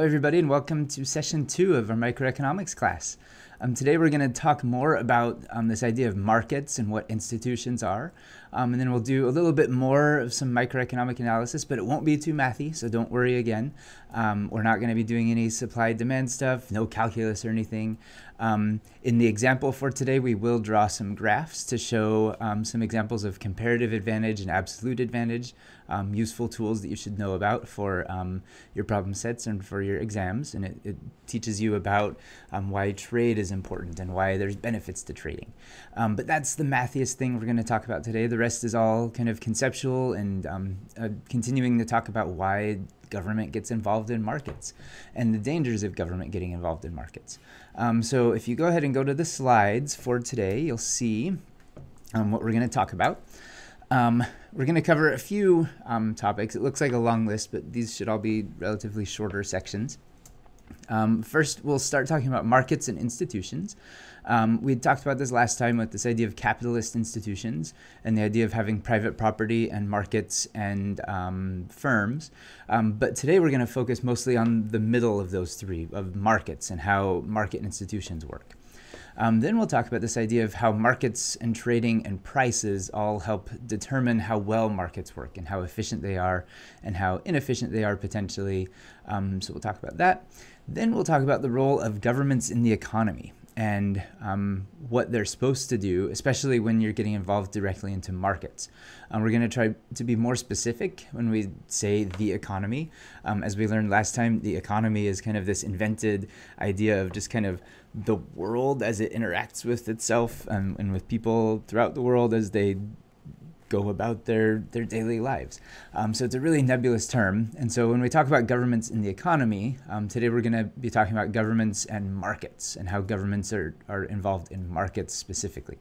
everybody, and welcome to session two of our microeconomics class. Um, today, we're going to talk more about um, this idea of markets and what institutions are. Um, and then we'll do a little bit more of some microeconomic analysis, but it won't be too mathy, so don't worry again. Um, we're not going to be doing any supply demand stuff, no calculus or anything. Um, in the example for today, we will draw some graphs to show um, some examples of comparative advantage and absolute advantage, useful tools that you should know about for your problem sets and for your exams. And it, it teaches you about why trade is important and why there's benefits to trading. Um, but that's the mathiest thing we're going to talk about today. The rest is all kind of conceptual and uh, continuing to talk about why government gets involved in markets and the dangers of government getting involved in markets. Um, so if you go ahead and go to the slides for today, you'll see um, what we're going to talk about. Um, we're going to cover a few um, topics. It looks like a long list, but these should all be relatively shorter sections. Um, first, we'll start talking about markets and institutions. Um, we talked about this last time with this idea of capitalist institutions and the idea of having private property and markets and um, firms. Um, but today we're going to focus mostly on the middle of those three, of markets and how market institutions work. Um, then we'll talk about this idea of how markets and trading and prices all help determine how well markets work and how efficient they are and how inefficient they are potentially. Um, so we'll talk about that. Then we'll talk about the role of governments in the economy and um, what they're supposed to do, especially when you're getting involved directly into markets. Um, we're going to try to be more specific when we say the economy. Um, as we learned last time, the economy is kind of this invented idea of just kind of the world as it interacts with itself and, and with people throughout the world as they go about their, their daily lives. Um, so it's a really nebulous term. And so when we talk about governments in the economy, um, today we're going to be talking about governments and markets and how governments are, are involved in markets specifically.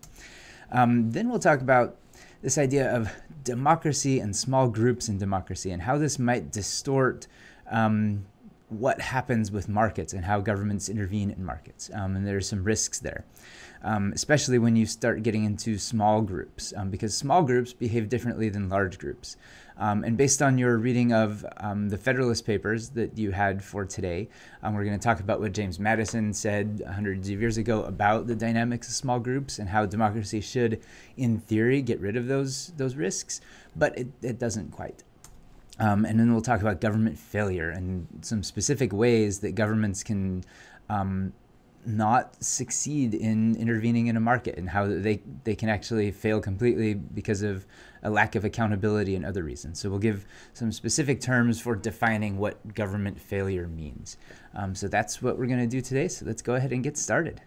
Um, then we'll talk about this idea of democracy and small groups in democracy and how this might distort um, what happens with markets and how governments intervene in markets. Um, and there's some risks there, um, especially when you start getting into small groups, um, because small groups behave differently than large groups. Um, and based on your reading of um, the Federalist Papers that you had for today, um, we're going to talk about what James Madison said hundreds of years ago about the dynamics of small groups and how democracy should, in theory, get rid of those, those risks, but it, it doesn't quite. Um, and then we'll talk about government failure and some specific ways that governments can um, not succeed in intervening in a market and how they, they can actually fail completely because of a lack of accountability and other reasons. So we'll give some specific terms for defining what government failure means. Um, so that's what we're going to do today. So let's go ahead and get started.